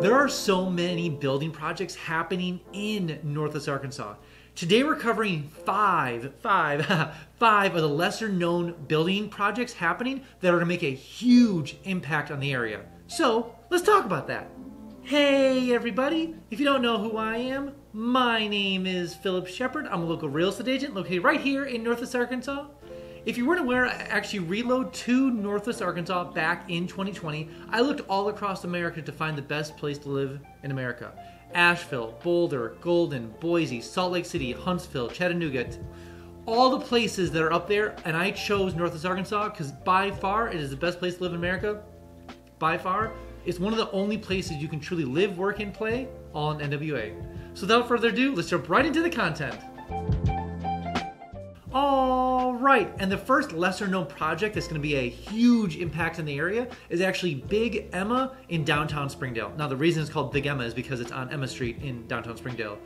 There are so many building projects happening in Northwest Arkansas. Today we're covering five, five, five of the lesser known building projects happening that are to make a huge impact on the area. So let's talk about that. Hey everybody! If you don't know who I am, my name is Phillip Shepard. I'm a local real estate agent located right here in Northwest Arkansas. If you weren't aware, I actually reload to Northwest Arkansas back in 2020. I looked all across America to find the best place to live in America. Asheville, Boulder, Golden, Boise, Salt Lake City, Huntsville, Chattanooga, all the places that are up there, and I chose Northwest Arkansas because by far it is the best place to live in America. By far, it's one of the only places you can truly live, work, and play all in NWA. So without further ado, let's jump right into the content. All right, and the first lesser known project that's going to be a huge impact in the area is actually Big Emma in downtown Springdale. Now, the reason it's called Big Emma is because it's on Emma Street in downtown Springdale.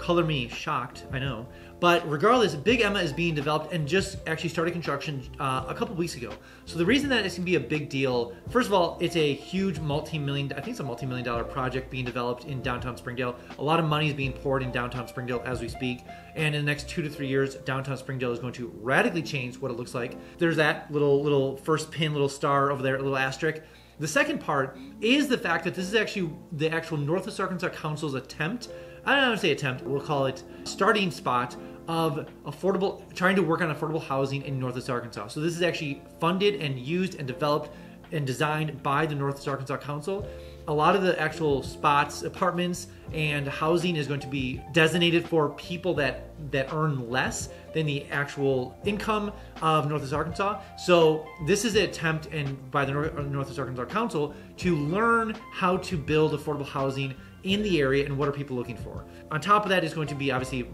Color me shocked, I know. But regardless, Big Emma is being developed and just actually started construction uh, a couple weeks ago. So the reason that it's gonna be a big deal, first of all, it's a huge multi-million, I think it's a multi-million dollar project being developed in downtown Springdale. A lot of money is being poured in downtown Springdale as we speak. And in the next two to three years, downtown Springdale is going to radically change what it looks like. There's that little little first pin, little star over there, little asterisk. The second part is the fact that this is actually the actual Northwest Arkansas Council's attempt I don't want to say attempt, we'll call it starting spot of affordable, trying to work on affordable housing in Northwest Arkansas. So this is actually funded and used and developed and designed by the Northwest Arkansas Council. A lot of the actual spots, apartments, and housing is going to be designated for people that that earn less than the actual income of Northwest Arkansas. So this is an attempt and by the uh, Northwest Arkansas Council to learn how to build affordable housing in the area and what are people looking for. On top of that is going to be obviously,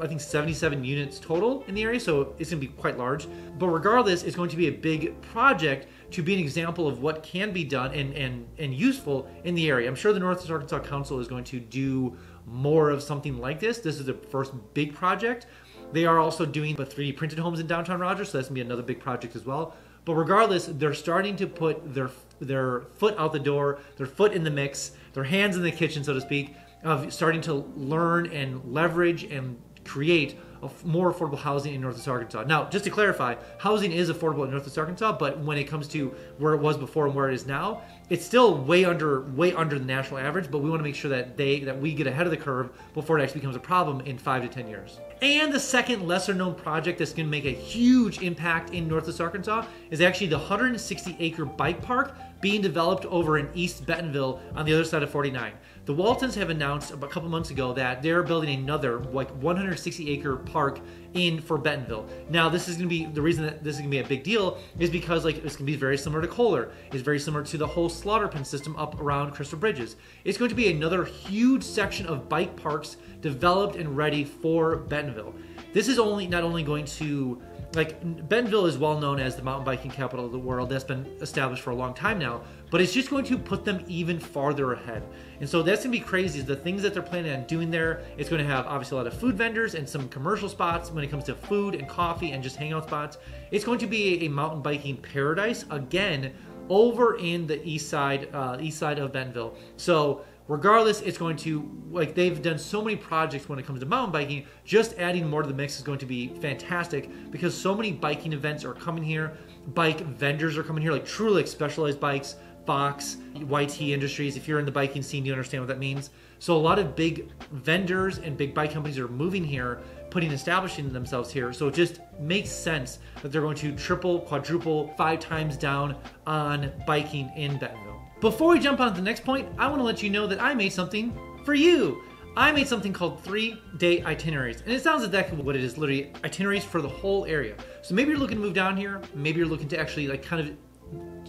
I think 77 units total in the area, so it's going to be quite large. But regardless, it's going to be a big project to be an example of what can be done and, and, and useful in the area. I'm sure the Northwest Arkansas Council is going to do more of something like this. This is the first big project. They are also doing the 3D printed homes in downtown Rogers, so that's to be another big project as well. But regardless, they're starting to put their their foot out the door, their foot in the mix, their hands in the kitchen, so to speak, of starting to learn and leverage and create more affordable housing in Northwest Arkansas. Now, just to clarify, housing is affordable in Northwest Arkansas, but when it comes to where it was before and where it is now, it's still way under way under the national average. But we want to make sure that they that we get ahead of the curve before it actually becomes a problem in five to ten years. And the second lesser known project that's going to make a huge impact in Northwest Arkansas is actually the 160 acre bike park being developed over in East Bentonville on the other side of 49. The Waltons have announced a couple months ago that they're building another like 160 acre park in for Bentonville. Now, this is going to be the reason that this is going to be a big deal is because like it's going to be very similar to Coler. It's very similar to the whole slaughter pen system up around Crystal Bridges. It's going to be another huge section of bike parks developed and ready for Bentonville. This is only not only going to like Bentonville is well known as the mountain biking capital of the world. That's been established for a long time now, but it's just going to put them even farther ahead. And so that's gonna be crazy. The things that they're planning on doing there. It's going to have obviously a lot of food vendors and some commercial spots when it comes to food and coffee and just hangout spots. It's going to be a mountain biking paradise again over in the east side, uh, east side of Bentonville. So regardless, it's going to, like, they've done so many projects when it comes to mountain biking. Just adding more to the mix is going to be fantastic because so many biking events are coming here. Bike vendors are coming here, like truly like specialized bikes. Fox, YT Industries. If you're in the biking scene, you understand what that means. So a lot of big vendors and big bike companies are moving here, putting establishing themselves here. So it just makes sense that they're going to triple, quadruple, five times down on biking in Bentonville. Before we jump on to the next point, I want to let you know that I made something for you. I made something called three day itineraries. And it sounds exactly what it is literally itineraries for the whole area. So maybe you're looking to move down here. Maybe you're looking to actually like kind of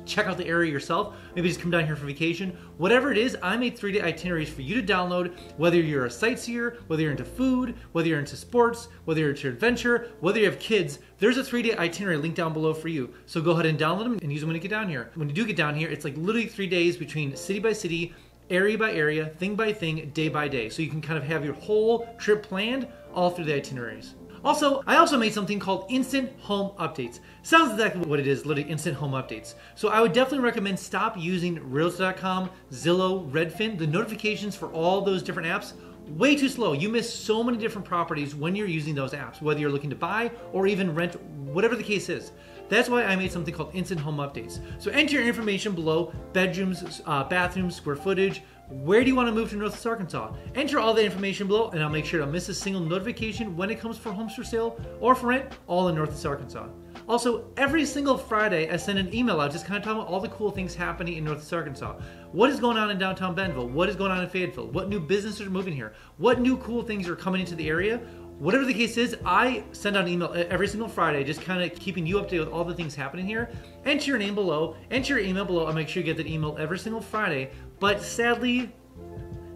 check out the area yourself, maybe just come down here for vacation. Whatever it is, I made three day itineraries for you to download, whether you're a sightseer, whether you're into food, whether you're into sports, whether you're into adventure, whether you have kids. There's a three day itinerary link down below for you. So go ahead and download them and use them when you get down here. When you do get down here, it's like literally three days between city by city, area by area, thing by thing, day by day. So you can kind of have your whole trip planned all through the itineraries. Also, I also made something called Instant Home Updates. Sounds exactly what it is, literally Instant Home Updates. So I would definitely recommend stop using Realtor.com, Zillow, Redfin. The notifications for all those different apps way too slow. You miss so many different properties when you're using those apps, whether you're looking to buy or even rent, whatever the case is. That's why I made something called Instant Home Updates. So enter your information below bedrooms, uh, bathrooms, square footage. Where do you want to move to Northwest Arkansas? Enter all the information below, and I'll make sure to miss a single notification when it comes for homes for sale or for rent, all in Northwest Arkansas. Also, every single Friday, I send an email out just kind of talking about all the cool things happening in Northwest Arkansas. What is going on in downtown Bentonville? What is going on in Fayetteville? What new businesses are moving here? What new cool things are coming into the area? Whatever the case is, I send out an email every single Friday, just kind of keeping you updated with all the things happening here. Enter your name below, enter your email below. I'll make sure you get that email every single Friday. But sadly,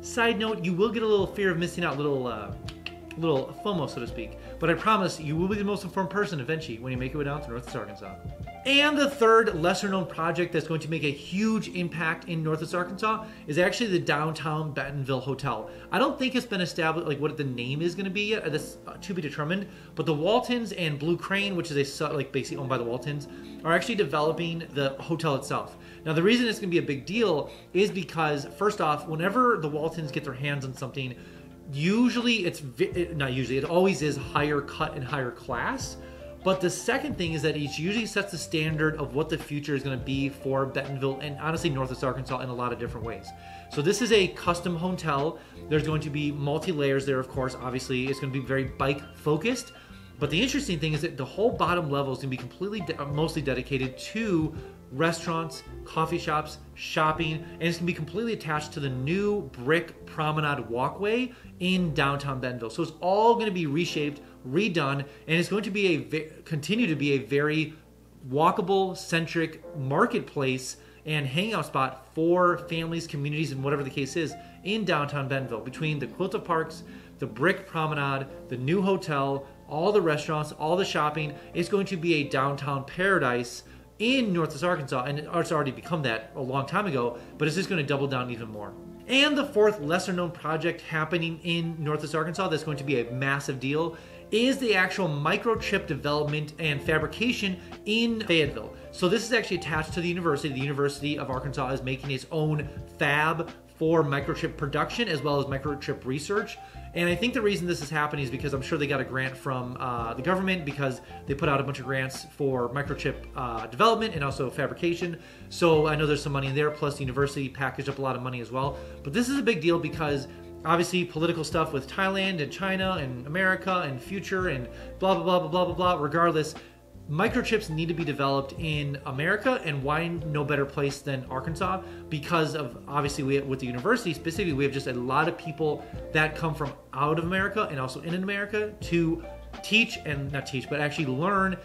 side note, you will get a little fear of missing out, little uh, little FOMO, so to speak. But I promise you will be the most informed person eventually when you make it way down to Northwest Arkansas. And the third lesser known project that's going to make a huge impact in Northwest Arkansas is actually the downtown Bentonville Hotel. I don't think it's been established like what the name is going to be yet. That's uh, to be determined. But the Waltons and Blue Crane, which is a like basically owned by the Waltons, are actually developing the hotel itself. Now the reason it's going to be a big deal is because first off, whenever the Waltons get their hands on something, usually it's not usually it always is higher cut and higher class but the second thing is that it usually sets the standard of what the future is going to be for Bentonville and honestly Northwest Arkansas in a lot of different ways. So this is a custom hotel. There's going to be multi layers there, of course. Obviously, it's going to be very bike focused. But the interesting thing is that the whole bottom level is going to be completely, de- uh, mostly dedicated to restaurants, coffee shops, shopping, and it's going to be completely attached to the new brick promenade walkway in downtown Bentonville. So it's all going to be reshaped, redone, and it's going to be a continue to be a very walkable centric marketplace and hangout spot for families, communities, and whatever the case is in downtown Bentonville between the Quilt of Parks, the Brick Promenade, the new hotel, all the restaurants, all the shopping. It's going to be a downtown paradise in Northwest Arkansas, and it's already become that a long time ago, but it's just going to double down even more. And the fourth lesser known project happening in Northwest Arkansas that's going to be a massive deal is the actual microchip development and fabrication in Fayetteville. So this is actually attached to the university. The University of Arkansas is making its own fab for microchip production as well as microchip research. And I think the reason this is happening is because I'm sure they got a grant from uh, the government because they put out a bunch of grants for microchip uh, development and also fabrication. So I know there's some money in there, plus the university packaged up a lot of money as well. But this is a big deal because obviously political stuff with Thailand and China and America and future and blah, blah, blah, blah, blah, blah, blah. Regardless, microchips need to be developed in America, and why no better place than Arkansas? Because of obviously we with the university specifically, we have just a lot of people that come from out of America and also in America to teach and not teach, but actually learn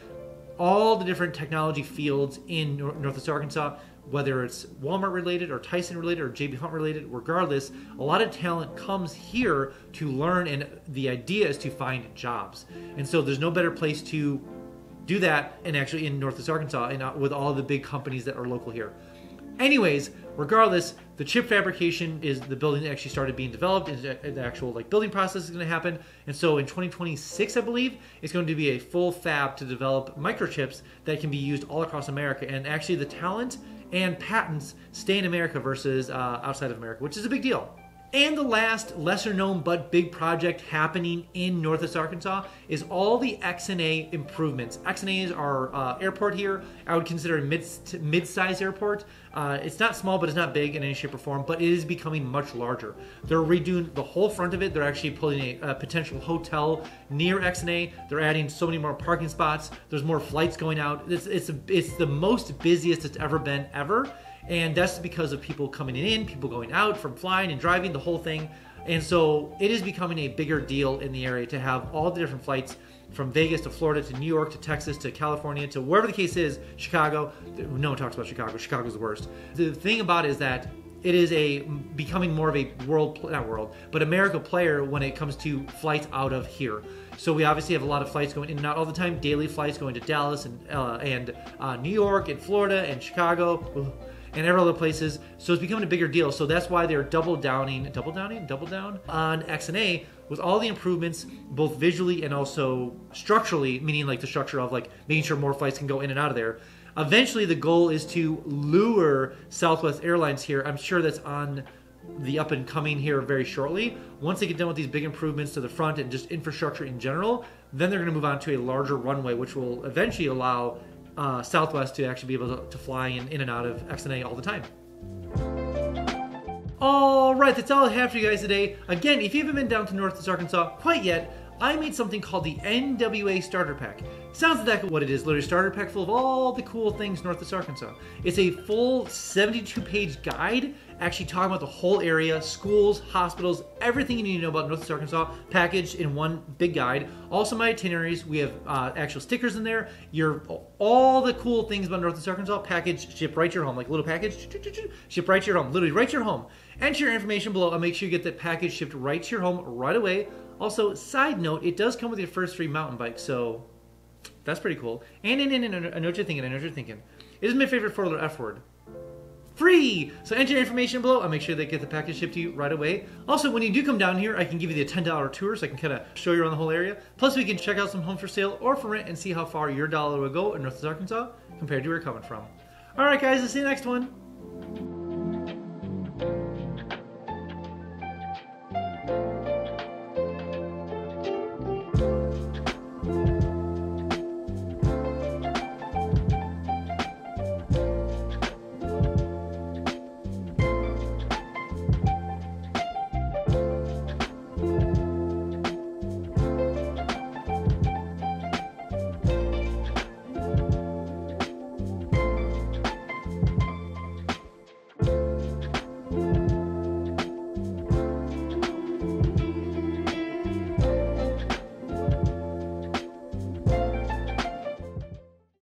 all the different technology fields in Northwest Arkansas. Whether it's Walmart related or Tyson related or JB Hunt related, regardless, a lot of talent comes here to learn, and the idea is to find jobs. And so there's no better place to do that and actually in Northwest Arkansas and uh, with all the big companies that are local here. Anyways, regardless, the chip fabrication is the building that actually started being developed, and the actual like building process is going to happen. And so in 2026, I believe, it's going to be a full fab to develop microchips that can be used all across America. And actually, the talent and patents stay in America versus uh, outside of America, which is a big deal. And the last lesser known but big project happening in Northwest Arkansas is all the XNA improvements. XNA is our uh, airport here. I would consider a mid mid-size airport. Uh, it's not small, but it's not big in any shape or form. But it is becoming much larger. They're redoing the whole front of it. They're actually putting a, a potential hotel near XNA. They're adding so many more parking spots. There's more flights going out. It's it's it's the most busiest it's ever been ever and that's because of people coming in, people going out from flying and driving, the whole thing. And so it is becoming a bigger deal in the area to have all the different flights from Vegas to Florida to New York to Texas to California to wherever the case is, Chicago. No one talks about Chicago. Chicago's the worst. The thing about it is that it is a becoming more of a world not world but america player when it comes to flights out of here so we obviously have a lot of flights going in and out all the time daily flights going to dallas and uh, and uh, new york and florida and chicago and every other places. So it's becoming a bigger deal. So that's why they're double downing, double downing, double down on XNA with all the improvements, both visually and also structurally, meaning like the structure of like making sure more flights can go in and out of there. Eventually, the goal is to lure Southwest Airlines here. I'm sure that's on the up and coming here very shortly. Once they get done with these big improvements to the front and just infrastructure in general, then they're going to move on to a larger runway, which will eventually allow uh, Southwest to actually be able to, to fly in, in and out of XNA all the time. All right, that's all I have for you guys today. Again, if you haven't been down to Northwest Arkansas quite yet, I made something called the NWA Starter Pack. Sounds exactly what it is, literally starter pack full of all the cool things Northwest Arkansas. It's a full 72 page guide actually talking about the whole area, schools, hospitals, everything you need to know about Northwest Arkansas packaged in one big guide. Also my itineraries, we have uh, actual stickers in there. Your all the cool things about Northwest Arkansas packaged, shipped right to your home, like a little package, shipped right to your home, literally right to your home. Enter your information below. I'll make sure you get that package shipped right to your home right away. Also, side note, it does come with your first free mountain bike, so that's pretty cool. And, and, and, and I know what you're thinking, I know what you're thinking. It is my favorite four letter F word. Free! So enter your information below. I'll make sure they get the package shipped to you right away. Also, when you do come down here, I can give you the $10 tour so I can kind of show you around the whole area. Plus, we can check out some homes for sale or for rent and see how far your dollar will go in Northwest Arkansas compared to where you're coming from. All right, guys, I'll see you next one.